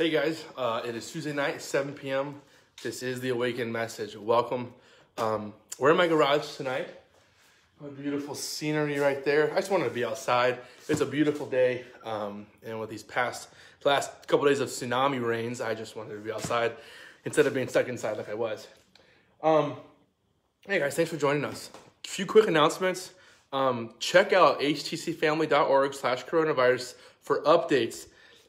Hey guys, uh, it is Tuesday night, 7 p.m. This is the Awaken Message. Welcome. Um, we're in my garage tonight. A beautiful scenery right there. I just wanted to be outside. It's a beautiful day, um, and with these past last couple days of tsunami rains, I just wanted to be outside instead of being stuck inside like I was. Um, hey guys, thanks for joining us. A few quick announcements. Um, check out htcfamily.org slash coronavirus for updates.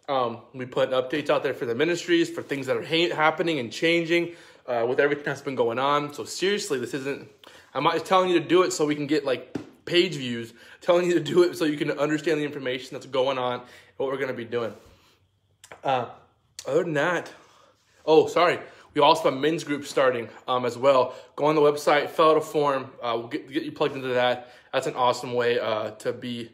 Um, we put updates out there for the ministries, for things that are ha- happening and changing uh, with everything that's been going on. So seriously, this isn't, I'm not telling you to do it so we can get like page views, telling you to do it so you can understand the information that's going on and what we're going to be doing. Uh, other than that, oh, sorry. We also have a men's group starting um, as well. Go on the website, fill out a form. Uh, we'll get, get you plugged into that. That's an awesome way uh, to be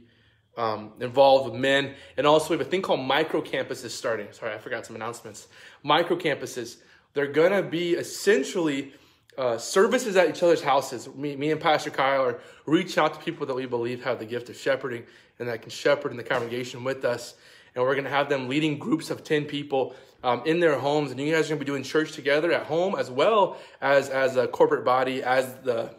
um, involved with men. And also, we have a thing called micro campuses starting. Sorry, I forgot some announcements. Micro campuses. They're going to be essentially uh, services at each other's houses. Me, me and Pastor Kyle are reaching out to people that we believe have the gift of shepherding and that can shepherd in the congregation with us. And we're going to have them leading groups of 10 people um, in their homes. And you guys are going to be doing church together at home as well as as a corporate body as the,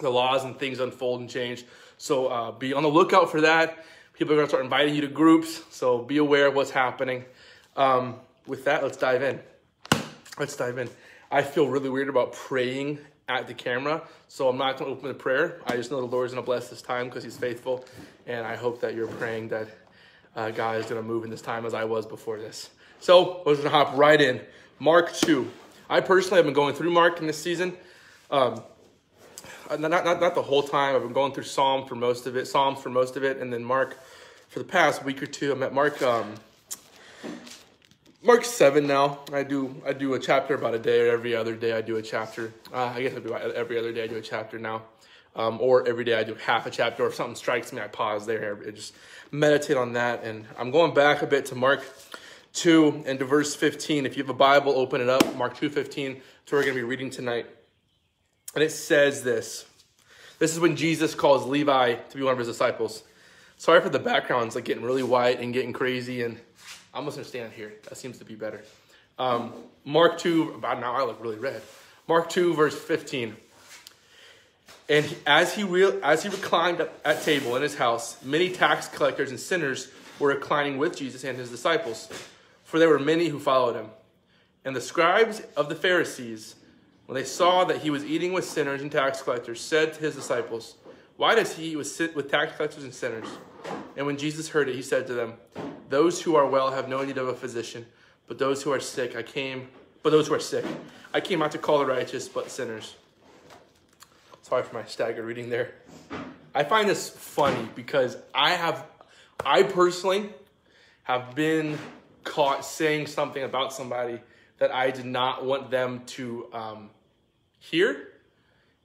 the laws and things unfold and change. So uh, be on the lookout for that. People are to start inviting you to groups. So be aware of what's happening. Um, with that, let's dive in. Let's dive in. I feel really weird about praying at the camera, so I'm not to open the prayer. I just know the Lord's to bless this time because He's faithful, and I hope that you're praying that uh, God is going to move in this time as I was before this. So we're to hop right in. Mark 2. I personally have been going through Mark in this season. Um, not, not, not the whole time. I've been going through Psalm for most of it, Psalms for most of it, and then Mark for the past week or two. I'm at Mark um, Mark seven now. I do I do a chapter about a day, or every other day I do a chapter. Uh, I guess I do every other day I do a chapter now, um, or every day I do half a chapter. Or if something strikes me, I pause there. I just meditate on that, and I'm going back a bit to Mark two and to verse fifteen. If you have a Bible, open it up. Mark two fifteen. So we're going to be reading tonight, and it says this. This is when Jesus calls Levi to be one of his disciples. Sorry for the background; it's like getting really white and getting crazy and I'm just gonna stand here. That seems to be better. Um, Mark 2, about now I look really red. Mark 2, verse 15. And as he real, as he reclined at table in his house, many tax collectors and sinners were reclining with Jesus and his disciples, for there were many who followed him. And the scribes of the Pharisees, when they saw that he was eating with sinners and tax collectors, said to his disciples, Why does he eat with, with tax collectors and sinners? And when Jesus heard it, he said to them, those who are well have no need of a physician, but those who are sick, I came, but those who are sick, I came not to call the righteous, but sinners. Sorry for my staggered reading there. I find this funny because I have, I personally have been caught saying something about somebody that I did not want them to um, hear,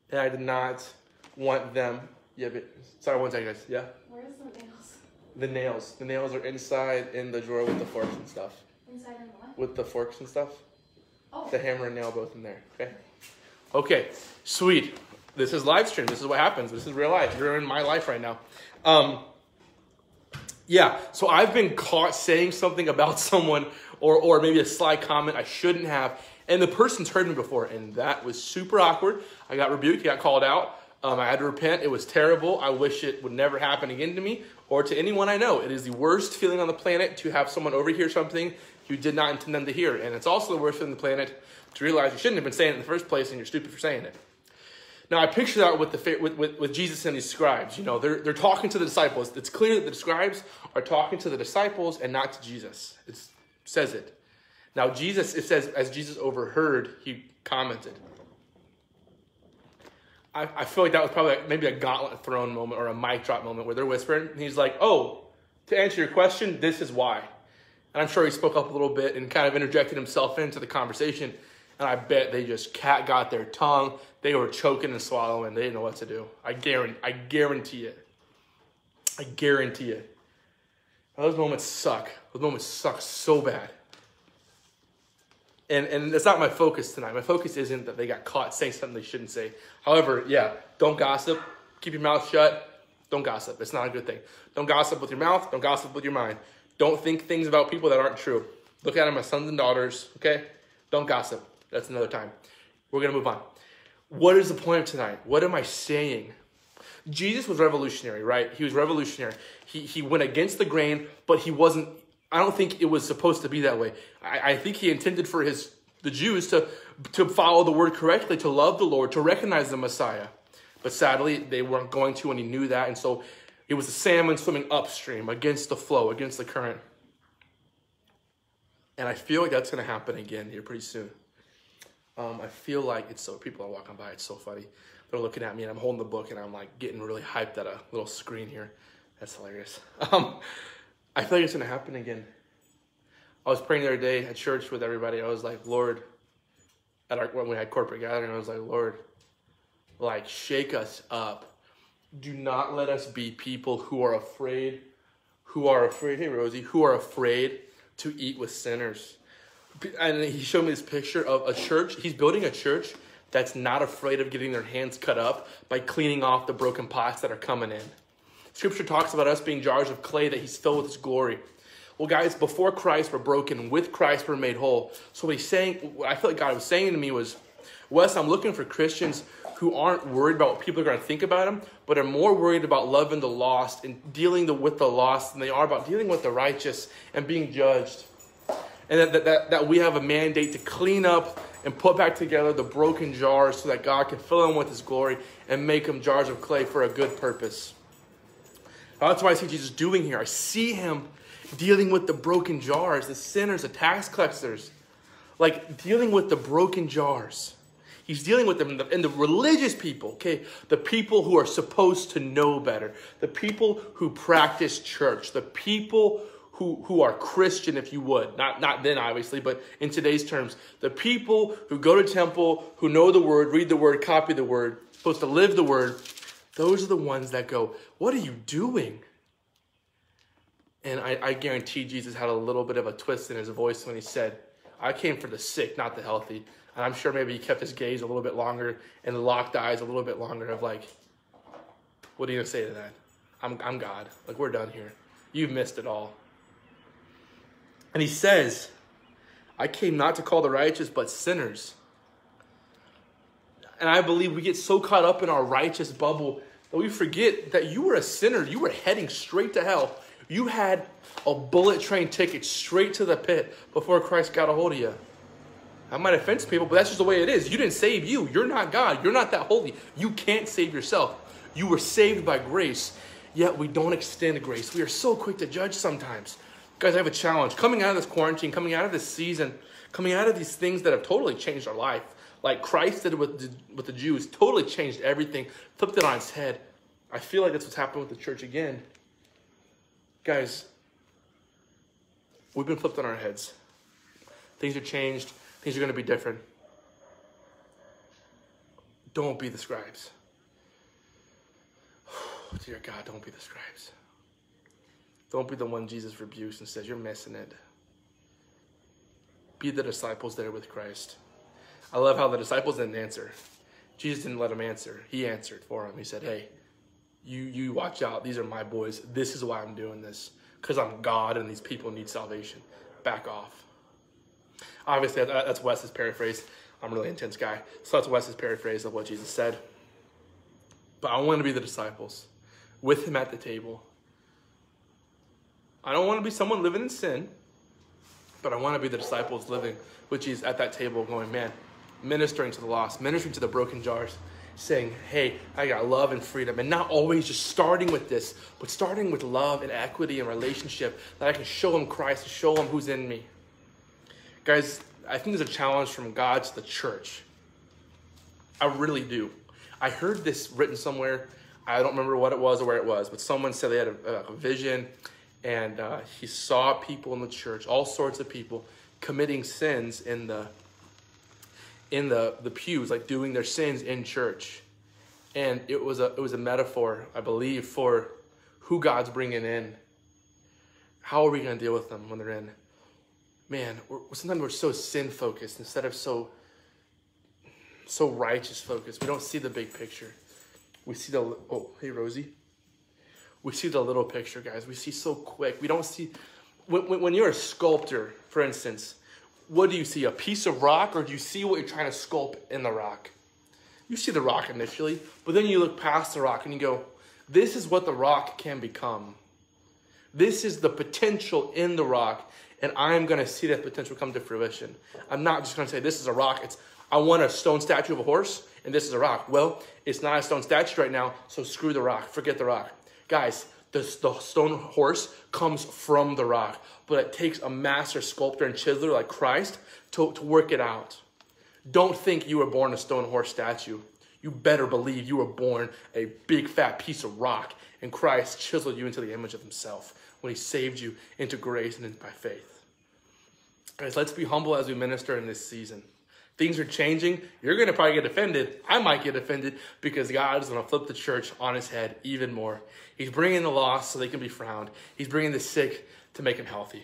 and I did not want them. Yeah, but sorry, one second, guys. Yeah. Where's the nails? The nails. The nails are inside in the drawer with the forks and stuff. Inside in what? With the forks and stuff. Oh. The hammer and nail both in there. Okay. Okay. Sweet. This is live stream. This is what happens. This is real life. You're in my life right now. Um, yeah. So I've been caught saying something about someone or or maybe a sly comment I shouldn't have, and the person's heard me before, and that was super awkward. I got rebuked. Got called out. Um, I had to repent. It was terrible. I wish it would never happen again to me or to anyone I know. It is the worst feeling on the planet to have someone overhear something you did not intend them to hear. And it's also the worst feeling on the planet to realize you shouldn't have been saying it in the first place and you're stupid for saying it. Now, I picture that with, the, with, with, with Jesus and these scribes. You know, they're, they're talking to the disciples. It's clear that the scribes are talking to the disciples and not to Jesus. It says it. Now, Jesus, it says, as Jesus overheard, he commented. I, I feel like that was probably maybe a gauntlet thrown moment or a mic drop moment where they're whispering. And he's like, oh, to answer your question, this is why. And I'm sure he spoke up a little bit and kind of interjected himself into the conversation. And I bet they just cat got their tongue. They were choking and swallowing. They didn't know what to do. I guarantee, I guarantee it. I guarantee it. those moments suck. Those moments suck so bad and and that's not my focus tonight. My focus isn't that they got caught saying something they shouldn't say. However, yeah, don't gossip. Keep your mouth shut. Don't gossip. It's not a good thing. Don't gossip with your mouth. Don't gossip with your mind. Don't think things about people that aren't true. Look at them as sons and daughters, okay? Don't gossip. That's another time. We're going to move on. What is the point of tonight? What am I saying? Jesus was revolutionary, right? He was revolutionary. He, he went against the grain, but he wasn't, I don't think it was supposed to be that way. I, I think he intended for his the Jews to, to follow the word correctly, to love the Lord, to recognize the Messiah. But sadly, they weren't going to, and he knew that. And so it was a salmon swimming upstream against the flow, against the current. And I feel like that's going to happen again here pretty soon. Um, I feel like it's so, people are walking by, it's so funny. They're looking at me, and I'm holding the book, and I'm like getting really hyped at a little screen here. That's hilarious. Um, I feel like it's going to happen again. I was praying the other day at church with everybody. I was like, Lord, at our, when we had corporate gathering, I was like, Lord, like shake us up. Do not let us be people who are afraid, who are afraid. Hey, Rosie, who are afraid to eat with sinners. And he showed me this picture of a church. He's building a church that's not afraid of getting their hands cut up by cleaning off the broken pots that are coming in. Scripture talks about us being jars of clay that he's filled with his glory. Well, guys, before Christ, we're broken. With Christ, we're made whole. So what he's saying, what I feel like God was saying to me was, Wes, I'm looking for Christians who aren't worried about what people are going to think about them, but are more worried about loving the lost and dealing with the lost than they are about dealing with the righteous and being judged. And that, that, that we have a mandate to clean up and put back together the broken jars so that God can fill them with his glory and make them jars of clay for a good purpose. That's what I see Jesus doing here. I see him dealing with the broken jars, the sinners, the tax collectors, like dealing with the broken jars. He's dealing with them and the, and the, religious people, okay? The people who are supposed to know better, the people who practice church, the people who, who are Christian, if you would. Not, not then, obviously, but in today's terms. The people who go to temple, who know the word, read the word, copy the word, supposed to live the word, those are the ones that go, What are you doing? And I, I guarantee Jesus had a little bit of a twist in his voice when he said, I came for the sick, not the healthy. And I'm sure maybe he kept his gaze a little bit longer and the locked eyes a little bit longer of like, what are you gonna say to that? I'm, I'm God. Like, we're done here. You've missed it all. And he says, I came not to call the righteous, but sinners. And I believe we get so caught up in our righteous bubble that we forget that you were a sinner. You were heading straight to hell. You had a bullet train ticket straight to the pit before Christ got a hold of you. I might offend people, but that's just the way it is. You didn't save you. You're not God. You're not that holy. You can't save yourself. You were saved by grace, yet we don't extend grace. We are so quick to judge sometimes. Guys, I have a challenge. Coming out of this quarantine, coming out of this season, coming out of these things that have totally changed our life, like Christ did with the, with the Jews, totally changed everything, flipped it on its head. I feel like that's what's happened with the church again. Guys, we've been flipped on our heads. Things are changed, things are going to be different. Don't be the scribes. dear God, don't be the scribes. Don't be the one Jesus rebukes and says, You're missing it. Be the disciples there with Christ. I love how the disciples didn't answer. Jesus didn't let them answer. He answered for them. He said, Hey, you you watch out. These are my boys. This is why I'm doing this. Because I'm God and these people need salvation. Back off. Obviously, that's Wes's paraphrase. I'm a really intense guy. So that's Wes's paraphrase of what Jesus said. But I want to be the disciples with him at the table. I don't want to be someone living in sin, but I want to be the disciples living with Jesus at that table going, man, ministering to the lost, ministering to the broken jars, saying, hey, I got love and freedom. And not always just starting with this, but starting with love and equity and relationship that I can show them Christ, show them who's in me. Guys, I think there's a challenge from God to the church. I really do. I heard this written somewhere. I don't remember what it was or where it was, but someone said they had a, a vision and uh, he saw people in the church, all sorts of people, committing sins in the in the the pews, like doing their sins in church, and it was a it was a metaphor, I believe, for who God's bringing in. How are we going to deal with them when they're in? Man, we're, sometimes we're so sin focused instead of so so righteous focused. We don't see the big picture. We see the oh hey Rosie we see the little picture, guys. We see so quick. We don't see when, when, you're a sculptor, for instance, what do you see? A piece of rock, or do you see what you're trying to sculpt in the rock? You see the rock initially, but then you look past the rock and you go, this is what the rock can become. This is the potential in the rock, and I'm going to see that potential come to fruition. I'm not just going to say, this is a rock. It's, I want a stone statue of a horse, and this is a rock. Well, it's not a stone statue right now, so screw the rock. Forget the rock. Guys, the, the stone horse comes from the rock, but it takes a master sculptor and chiseler like Christ to, to work it out. Don't think you were born a stone horse statue. You better believe you were born a big fat piece of rock, and Christ chiseled you into the image of himself when he saved you into grace and by faith. Guys, let's be humble as we minister in this season. Things are changing. You're going to probably get offended. I might get offended because God is going to flip the church on his head even more. He's bringing the lost so they can be found. He's bringing the sick to make them healthy.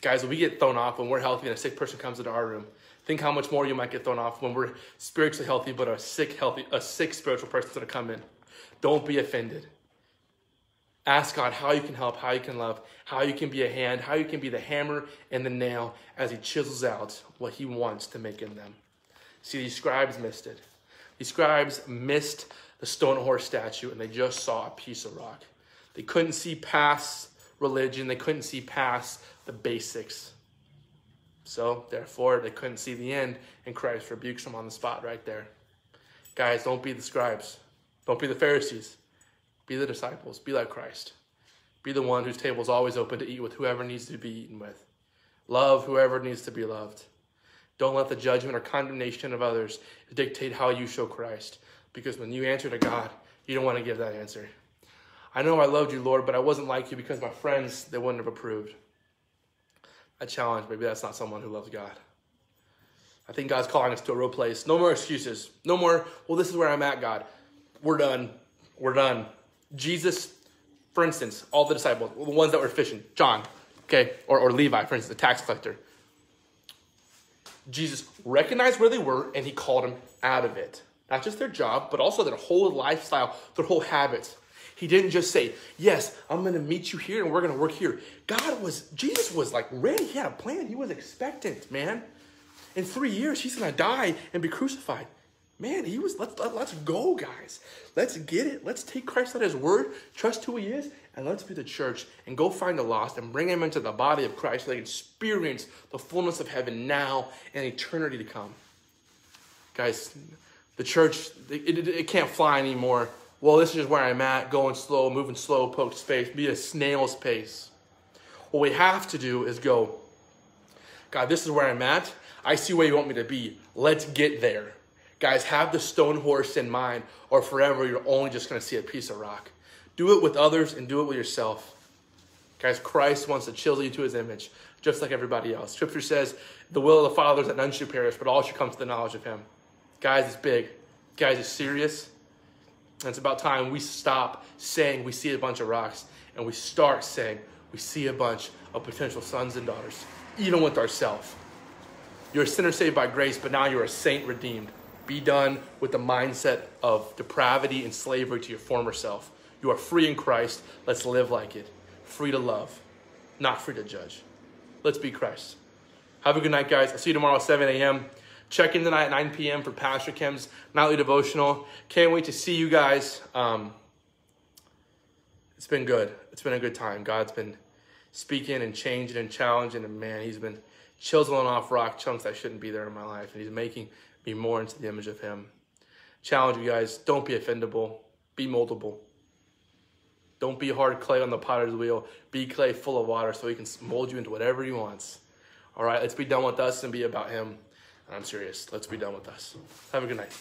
Guys, when we get thrown off when we're healthy and a sick person comes into our room, think how much more you might get thrown off when we're spiritually healthy, but a sick, healthy, a sick spiritual person's going to come in. Don't be offended. Ask God how you can help, how you can love, how you can be a hand, how you can be the hammer and the nail as He chisels out what He wants to make in them. See, these scribes missed it. These scribes missed the stone horse statue and they just saw a piece of rock. They couldn't see past religion, they couldn't see past the basics. So, therefore, they couldn't see the end, and Christ rebukes them on the spot right there. Guys, don't be the scribes, don't be the Pharisees. Be the disciples. Be like Christ. Be the one whose table is always open to eat with whoever needs to be eaten with. Love whoever needs to be loved. Don't let the judgment or condemnation of others dictate how you show Christ. Because when you answer to God, you don't want to give that answer. I know I loved you, Lord, but I wasn't like you because my friends, they wouldn't have approved. I challenge, maybe that's not someone who loves God. I think God's calling us to a real place. No more excuses. No more, well, this is where I'm at, God. We're done. We're done. Jesus, for instance, all the disciples, the ones that were fishing, John, okay, or, or Levi, for instance, the tax collector. Jesus recognized where they were and he called them out of it. Not just their job, but also their whole lifestyle, their whole habits. He didn't just say, Yes, I'm going to meet you here and we're going to work here. God was, Jesus was like ready. He had a plan. He was expectant, man. In three years, he's to die and be crucified. Man, he was, let's, let, us go, guys. Let's get it. Let's take Christ at his word, trust who he is, and let's be the church and go find the lost and bring them into the body of Christ so they can experience the fullness of heaven now and eternity to come. Guys, the church, it, it, it can't fly anymore. Well, this is just where I'm at, going slow, moving slow, poke space, be a snail's pace. What we have to do is go, God, this is where I'm at. I see where you want me to be. Let's get there. Guys, have the stone horse in mind, or forever you're only just going to see a piece of rock. Do it with others and do it with yourself. Guys, Christ wants to chisel you to his image, just like everybody else. Scripture says, the will of the Father is that none should perish, but all should come to the knowledge of him. Guys, it's big. Guys, it's serious. And it's about time we stop saying we see a bunch of rocks and we start saying we see a bunch of potential sons and daughters, even with ourselves. You're a sinner saved by grace, but now you're a saint redeemed. Be done with the mindset of depravity and slavery to your former self. You are free in Christ. Let's live like it. Free to love, not free to judge. Let's be Christ. Have a good night, guys. I'll see you tomorrow at 7 a.m. Check in tonight at 9 p.m. for Pastor Kim's nightly devotional. Can't wait to see you guys. Um, it's been good. It's been a good time. God's been speaking and changing and challenging, and man, He's been chiseling off rock chunks that shouldn't be there in my life, and He's making be more into the image of Him. Challenge you guys don't be offendable, be moldable. Don't be hard clay on the potter's wheel. Be clay full of water so He can mold you into whatever He wants. All right, let's be done with us and be about Him. And I'm serious. Let's be done with us. Have a good night.